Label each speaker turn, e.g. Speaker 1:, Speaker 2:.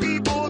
Speaker 1: People